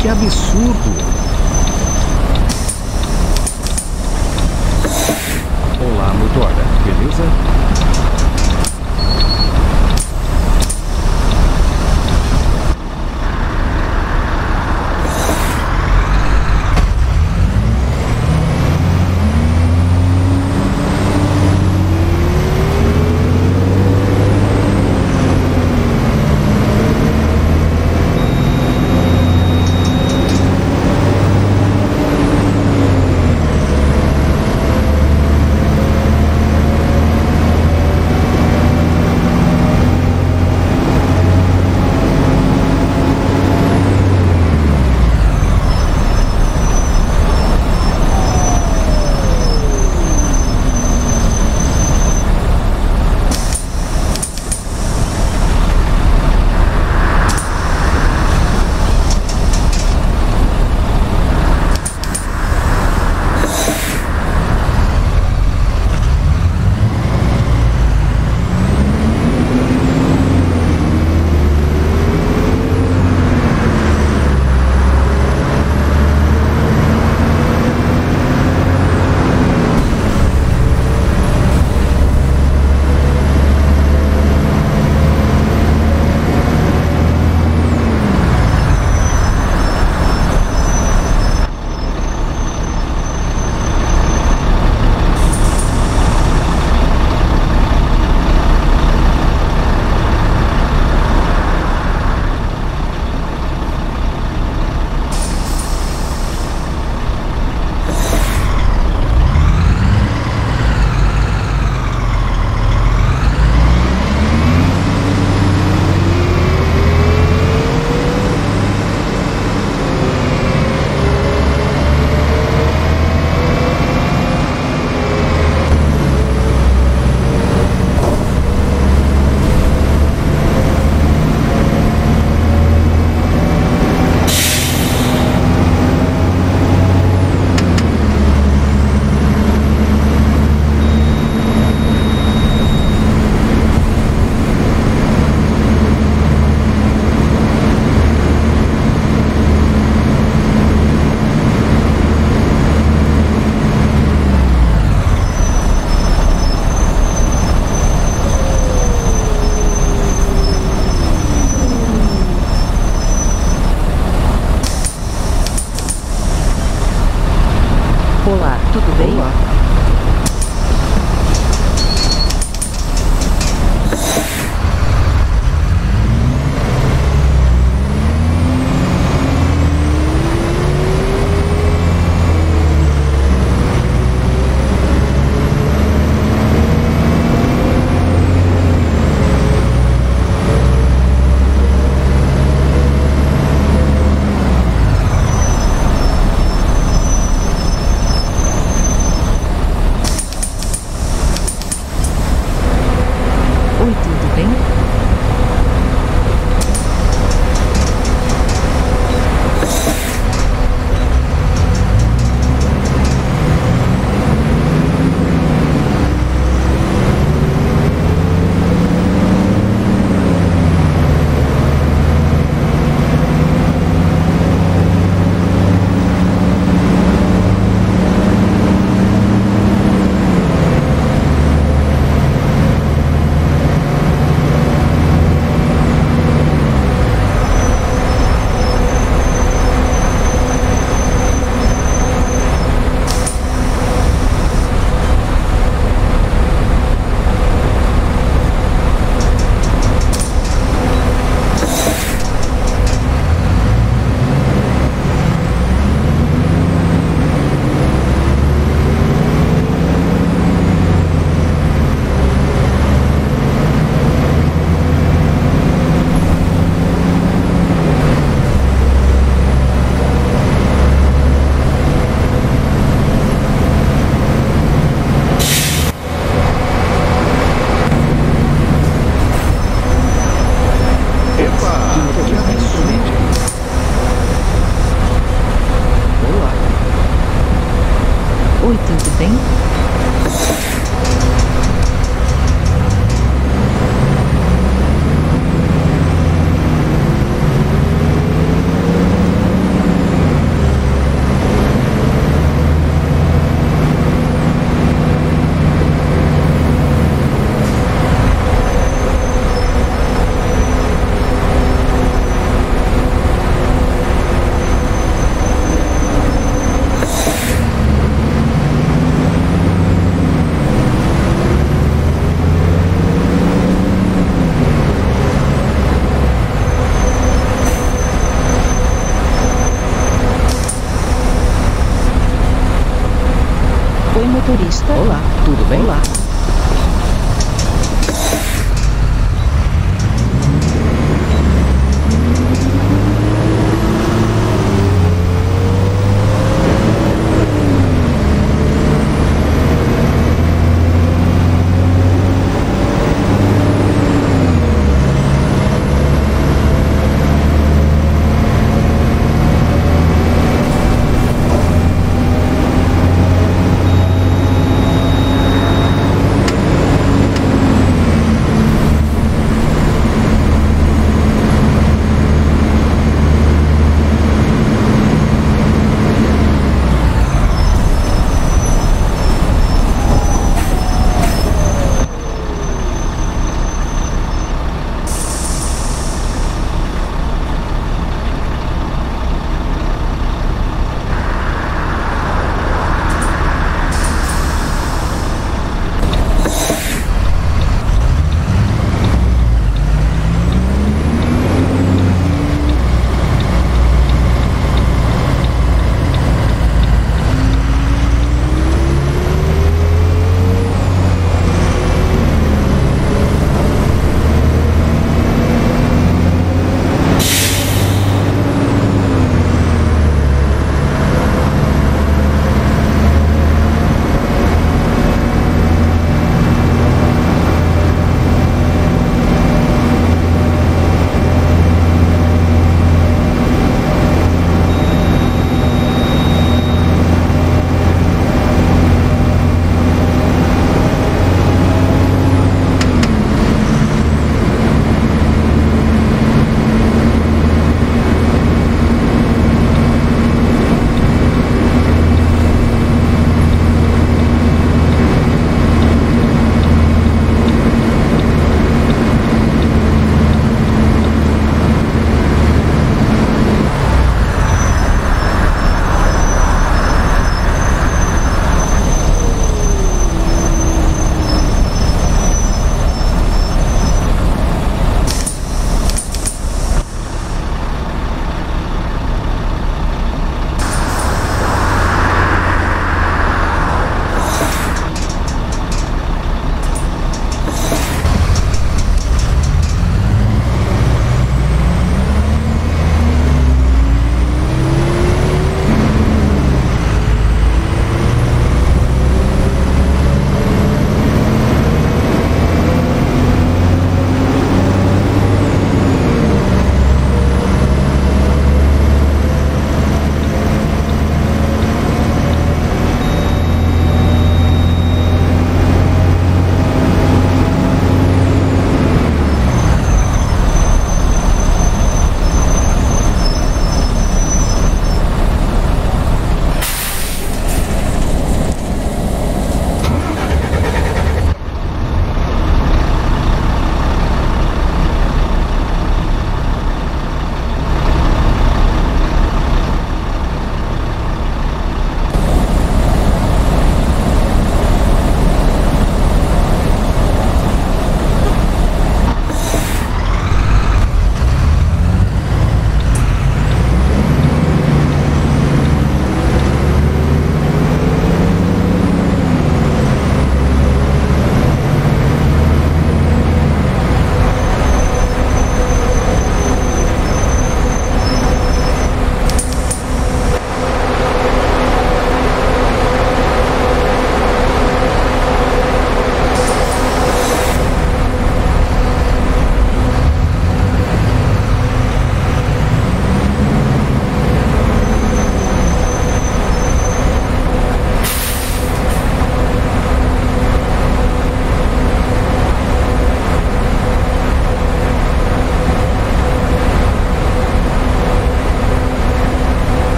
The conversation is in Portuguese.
que absurdo!